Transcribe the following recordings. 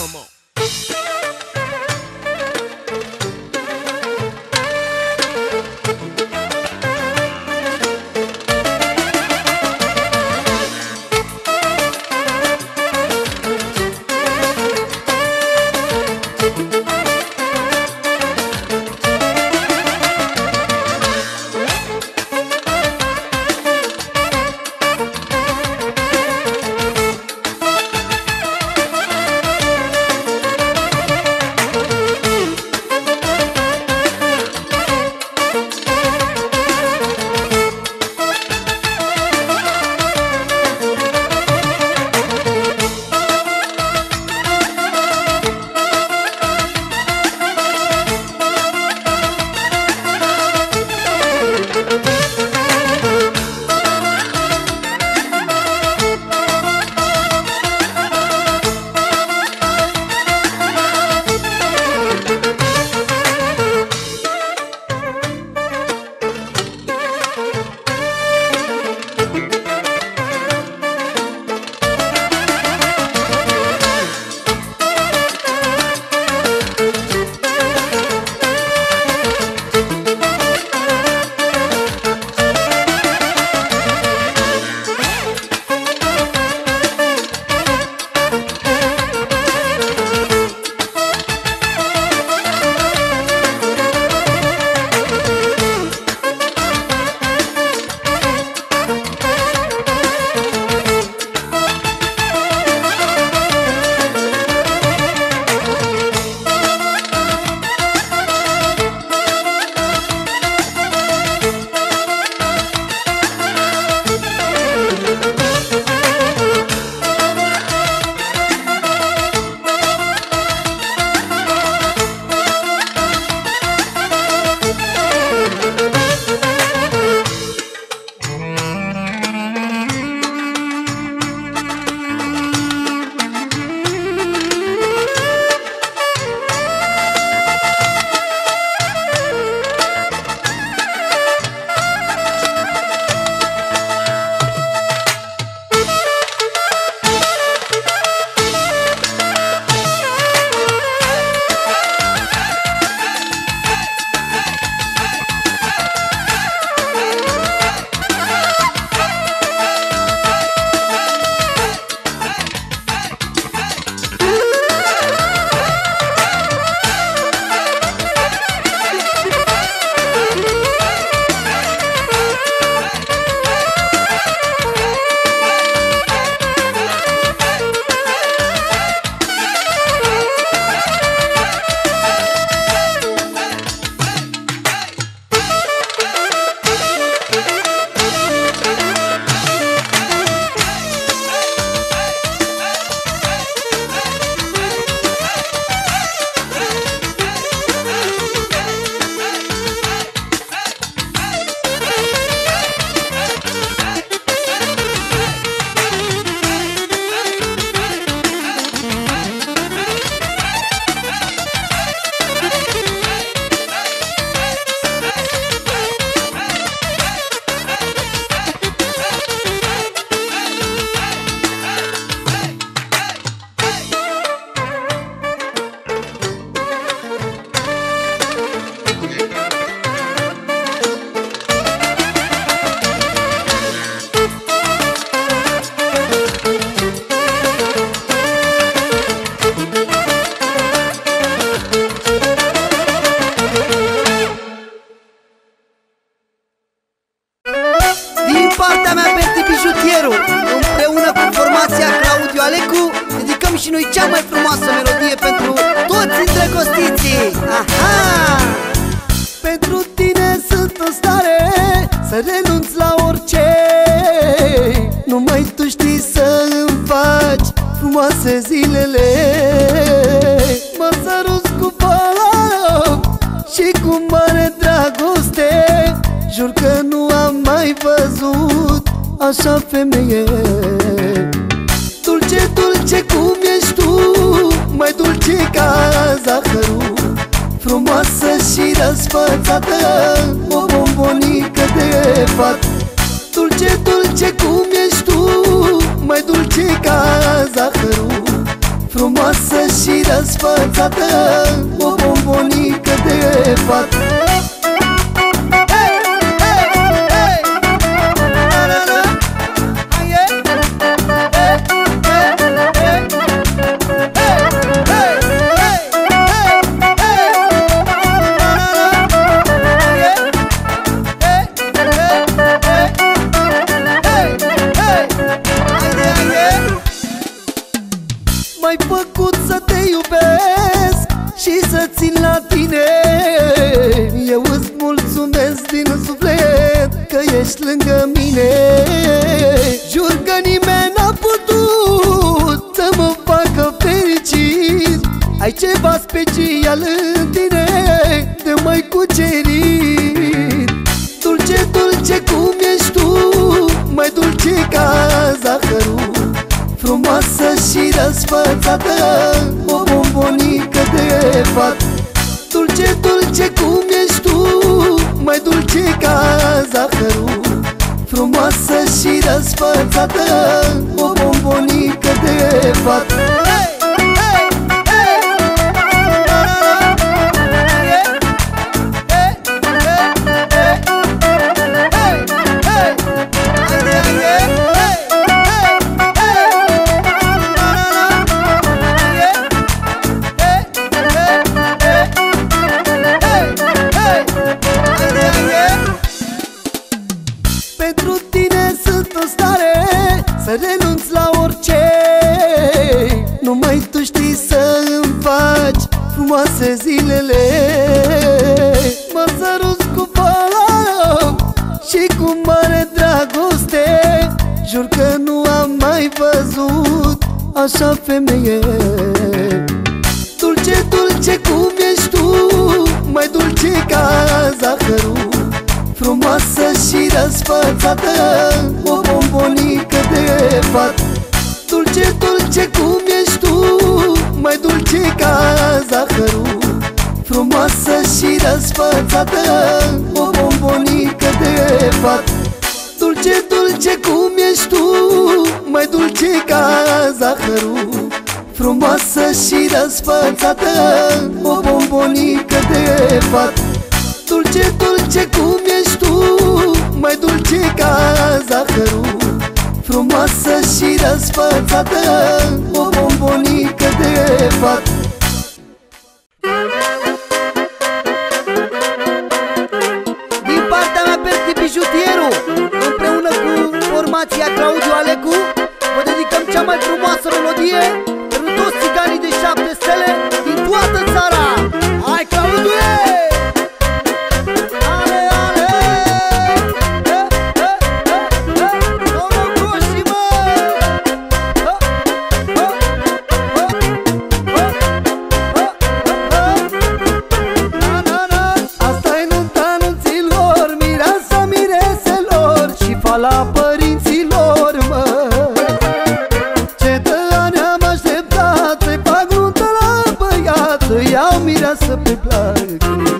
Come on. Renunț la orice. Numai tu știi să îmi faci frumoase zilele. Mă săruți cu foc și cu mare dragoste. Jur că nu am mai văzut așa femeie. Dulce, dulce cum ești tu Mai dulce ca zahărul. Frumoasă și răsfățată O bombonică de fată Dulce, dulce cum ești tu Mai dulce ca zahărul. Frumoasă și răsfățată O bombonică de fată ceva special în tine de mai cucerit. Dulce, dulce cum ești tu, mai dulce ca zahărul. Frumoasă și răsfățată O bombonică de fată. Dulce, dulce cum ești tu Mai dulce ca zahărul. Frumoasă și răsfățată O bombonică de fată văzut Așa femeie. Dulce, dulce cum ești tu Mai dulce ca zahărul. Frumoasă și răsfățată O bombonică de fată Dulce, dulce cum ești tu Mai dulce ca zahărul. Frumoasă și răsfățată O bombonică de fată Dulce, dulce cum ești tu Mai dulce ca zahărul Frumoasă și răsfățată O bombonică de fată Dulce, dulce cum ești tu Mai dulce ca zahărul Frumoasă și răsfățată O bombonică de fată do.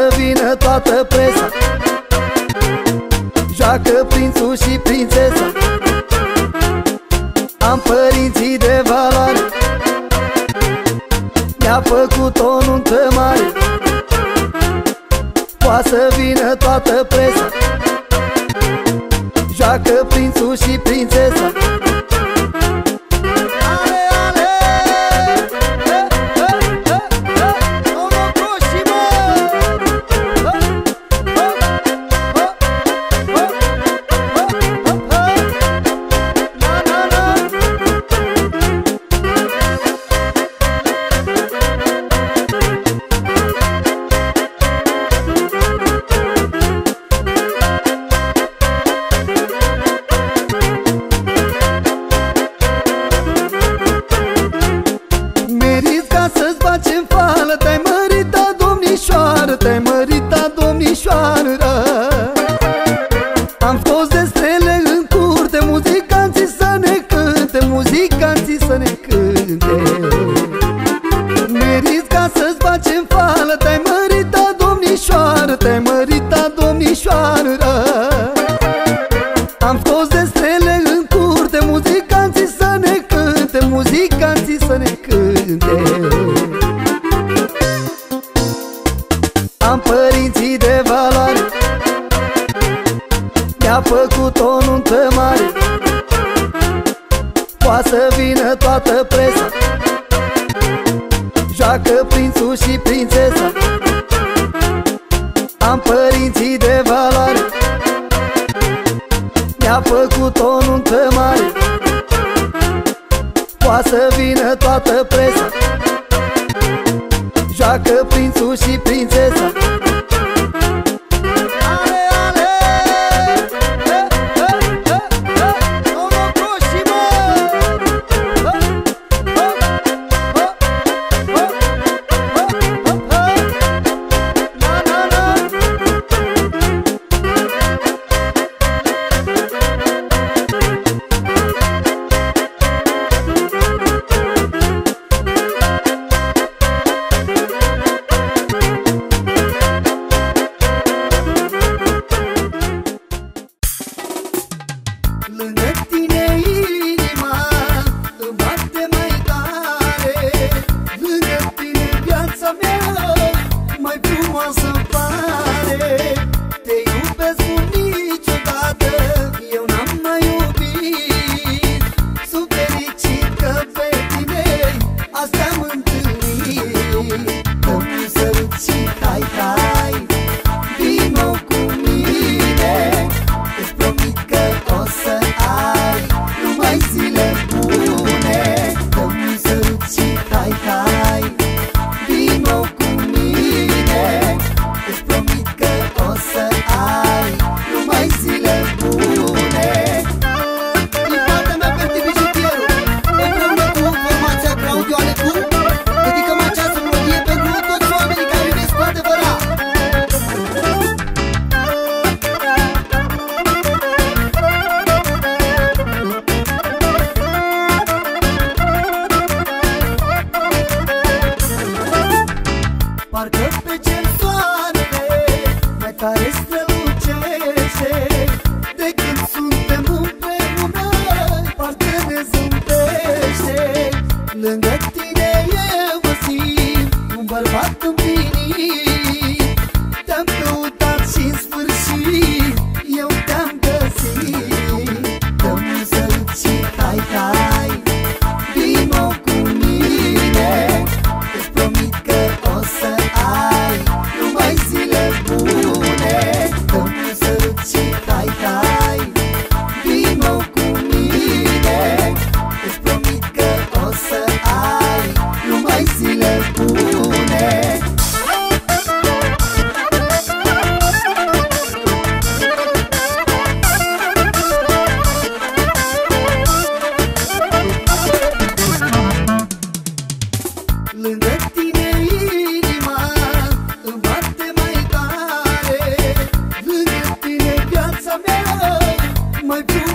Să vină toată presa. Joacă prințul și prințesa. Am părinții de valoare. Mi-a făcut o nuntă mare. Poate să vină toată presa. Joacă prințul și prințesa vină toată presa. Joacă prințul și prințesa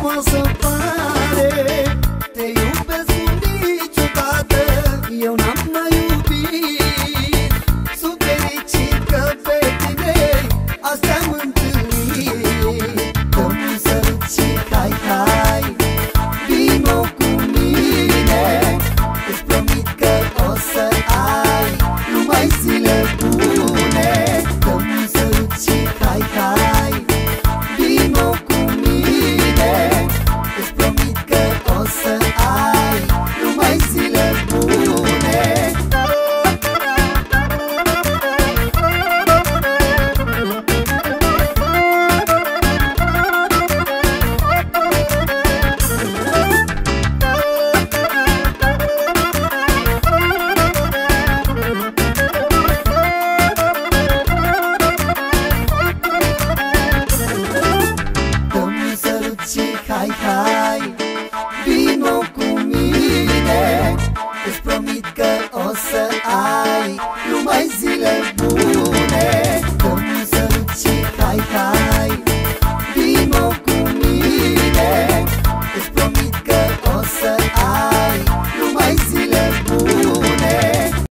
was a